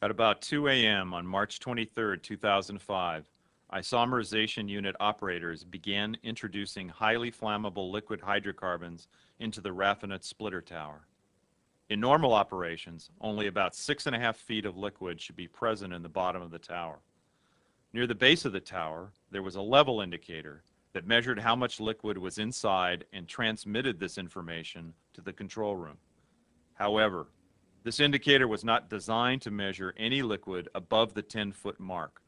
At about 2 a.m. on March 23, 2005, isomerization unit operators began introducing highly flammable liquid hydrocarbons into the raffinate splitter tower. In normal operations, only about six and a half feet of liquid should be present in the bottom of the tower. Near the base of the tower, there was a level indicator that measured how much liquid was inside and transmitted this information to the control room. However, this indicator was not designed to measure any liquid above the 10-foot mark,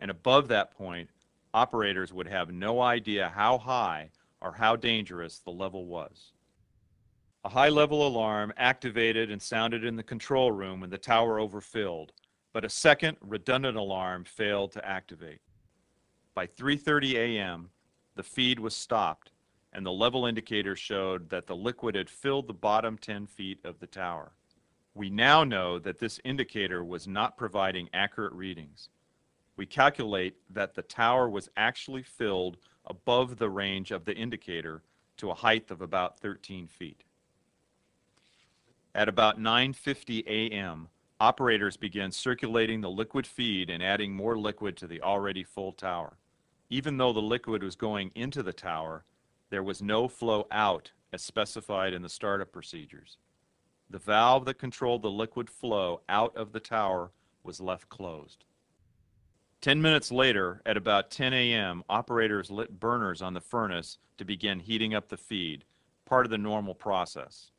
and above that point, operators would have no idea how high or how dangerous the level was. A high-level alarm activated and sounded in the control room when the tower overfilled, but a second redundant alarm failed to activate. By 3:30 a.m., the feed was stopped, and the level indicator showed that the liquid had filled the bottom 10 feet of the tower. We now know that this indicator was not providing accurate readings. We calculate that the tower was actually filled above the range of the indicator to a height of about 13 feet. At about 9:50 a.m., operators began circulating the liquid feed and adding more liquid to the already full tower. Even though the liquid was going into the tower, there was no flow out as specified in the startup procedures. The valve that controlled the liquid flow out of the tower was left closed. Ten minutes later, at about 10 a.m., operators lit burners on the furnace to begin heating up the feed, part of the normal process.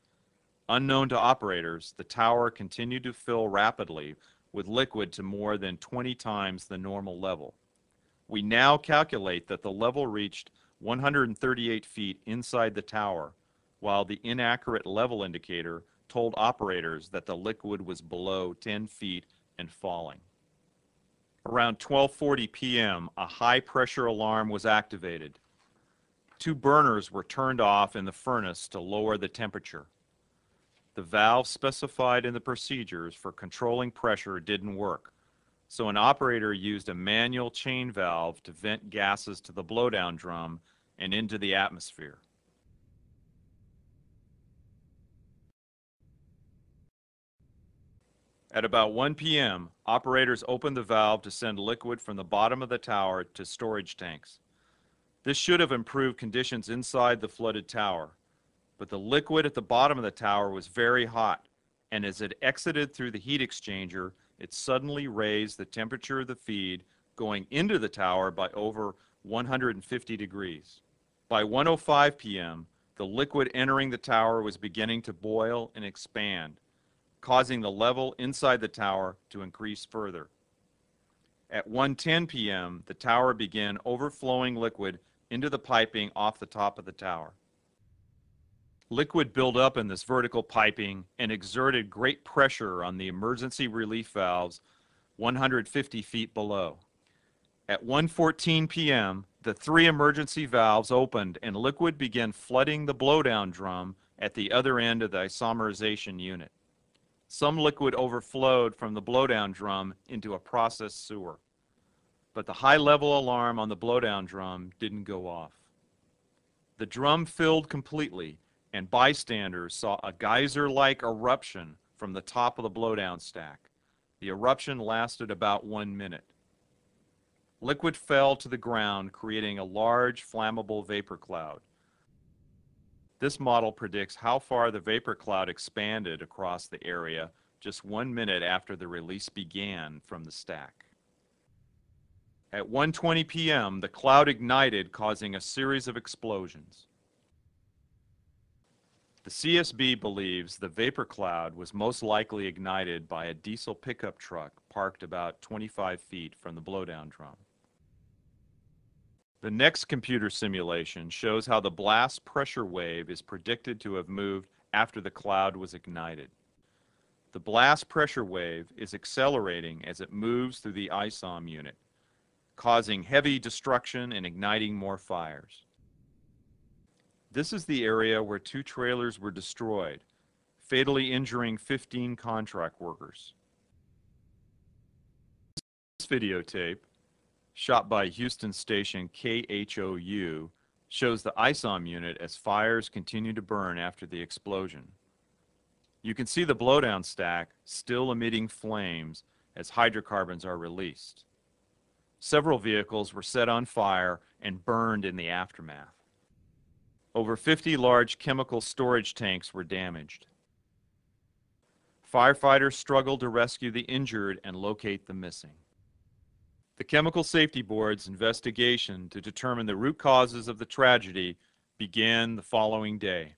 Unknown to operators, the tower continued to fill rapidly with liquid to more than 20 times the normal level. We now calculate that the level reached 138 feet inside the tower, while the inaccurate level indicator told operators that the liquid was below 10 feet and falling. Around 12:40 p.m., a high-pressure alarm was activated. Two burners were turned off in the furnace to lower the temperature. The valve specified in the procedures for controlling pressure didn't work, so an operator used a manual chain valve to vent gases to the blowdown drum and into the atmosphere. At about 1 p.m., operators opened the valve to send liquid from the bottom of the tower to storage tanks. This should have improved conditions inside the flooded tower, but the liquid at the bottom of the tower was very hot, and as it exited through the heat exchanger, it suddenly raised the temperature of the feed going into the tower by over 150 degrees. By 1:05 p.m., the liquid entering the tower was beginning to boil and expand, causing the level inside the tower to increase further. At 1:10 p.m., the tower began overflowing liquid into the piping off the top of the tower. Liquid built up in this vertical piping and exerted great pressure on the emergency relief valves 150 feet below. At 1:14 p.m., the three emergency valves opened and liquid began flooding the blowdown drum at the other end of the isomerization unit. Some liquid overflowed from the blowdown drum into a process sewer. But the high level alarm on the blowdown drum didn't go off. The drum filled completely, and bystanders saw a geyser like eruption from the top of the blowdown stack. The eruption lasted about one minute. Liquid fell to the ground, creating a large flammable vapor cloud. This model predicts how far the vapor cloud expanded across the area just one minute after the release began from the stack. At 1:20 p.m., the cloud ignited, causing a series of explosions. The CSB believes the vapor cloud was most likely ignited by a diesel pickup truck parked about 25 feet from the blowdown drum. The next computer simulation shows how the blast pressure wave is predicted to have moved after the cloud was ignited. The blast pressure wave is accelerating as it moves through the ISOM unit, causing heavy destruction and igniting more fires. This is the area where two trailers were destroyed, fatally injuring 15 contract workers. This videotape shot by Houston station KHOU, shows the ISOM unit as fires continue to burn after the explosion. You can see the blowdown stack still emitting flames as hydrocarbons are released. Several vehicles were set on fire and burned in the aftermath. Over 50 large chemical storage tanks were damaged. Firefighters struggled to rescue the injured and locate the missing. The Chemical Safety Board's investigation to determine the root causes of the tragedy began the following day.